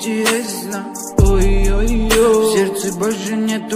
Интересно, Ой-ой-ой. В сердце больше нету.